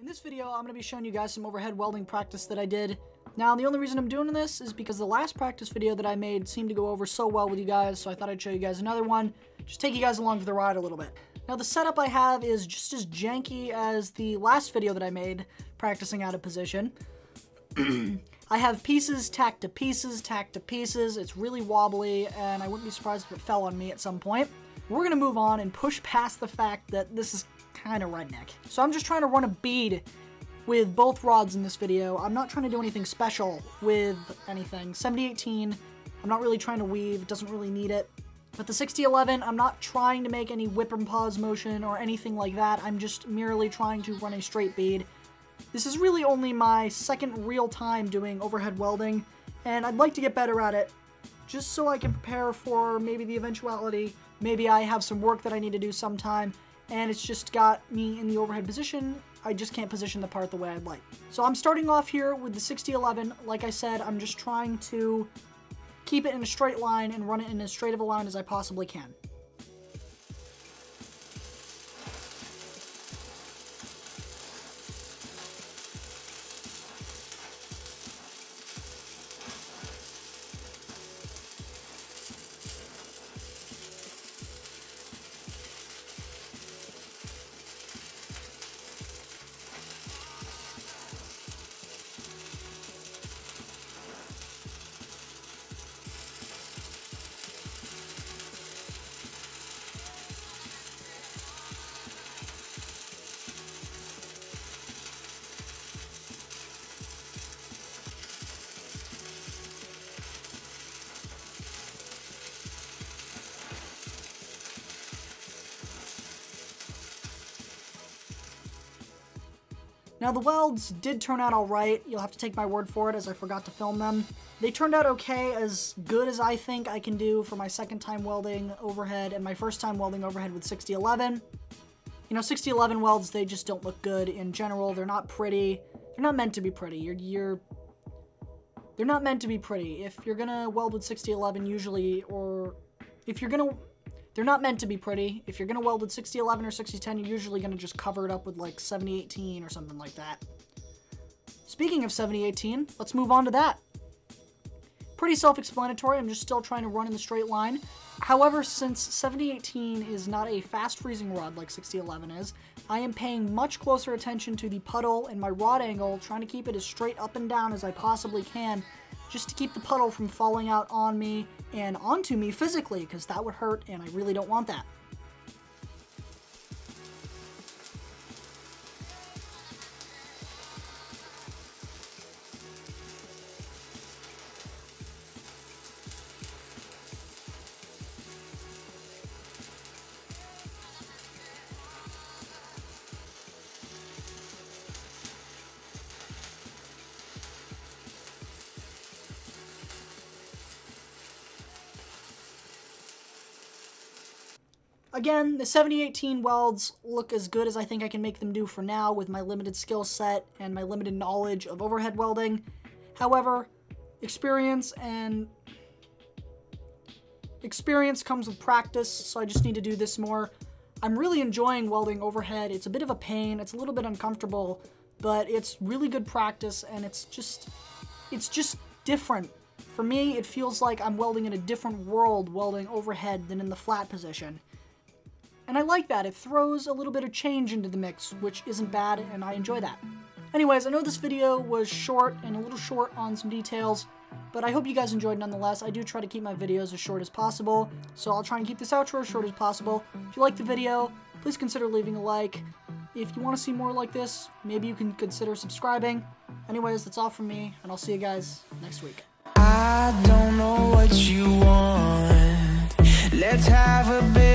In this video, I'm going to be showing you guys some overhead welding practice that I did. Now, the only reason I'm doing this is because the last practice video that I made seemed to go over so well with you guys, so I thought I'd show you guys another one, just take you guys along for the ride a little bit. Now, the setup I have is just as janky as the last video that I made practicing out of position. I have pieces tacked to pieces, tacked to pieces. It's really wobbly, and I wouldn't be surprised if it fell on me at some point. We're going to move on and push past the fact that this is kind of redneck. So I'm just trying to run a bead with both rods in this video. I'm not trying to do anything special with anything. 7018, I'm not really trying to weave, doesn't really need it. But the 6011, I'm not trying to make any whip and pause motion or anything like that. I'm just merely trying to run a straight bead. This is really only my second real time doing overhead welding, and I'd like to get better at it, just so I can prepare for maybe the eventuality. Maybe I have some work that I need to do sometime, and it's just got me in the overhead position. I just can't position the part the way I'd like. So I'm starting off here with the 6011. Like I said, I'm just trying to keep it in a straight line and run it in as straight of a line as I possibly can. Now the welds did turn out alright, you'll have to take my word for it as I forgot to film them. They turned out okay, as good as I think I can do for my second time welding overhead and my first time welding overhead with 6011. You know, 6011 welds, they just don't look good in general, they're not pretty. They're not meant to be pretty, you're, you're they're not meant to be pretty. If you're gonna weld with 6011 usually, or if you're gonna they're not meant to be pretty. If you're going to weld with 6011 or 6010, you're usually going to just cover it up with like 7018 or something like that. Speaking of 7018, let's move on to that. Pretty self-explanatory, I'm just still trying to run in the straight line. However, since 7018 is not a fast freezing rod like 6011 is, I am paying much closer attention to the puddle and my rod angle, trying to keep it as straight up and down as I possibly can just to keep the puddle from falling out on me and onto me physically, because that would hurt, and I really don't want that. Again, the 7018 welds look as good as I think I can make them do for now with my limited skill set and my limited knowledge of overhead welding. However, experience and experience comes with practice, so I just need to do this more. I'm really enjoying welding overhead. It's a bit of a pain, it's a little bit uncomfortable, but it's really good practice and it's just it's just different. For me, it feels like I'm welding in a different world welding overhead than in the flat position. And I like that. It throws a little bit of change into the mix, which isn't bad, and I enjoy that. Anyways, I know this video was short and a little short on some details, but I hope you guys enjoyed nonetheless. I do try to keep my videos as short as possible, so I'll try and keep this outro as short as possible. If you like the video, please consider leaving a like. If you want to see more like this, maybe you can consider subscribing. Anyways, that's all from me, and I'll see you guys next week. I don't know what you want. Let's have a bit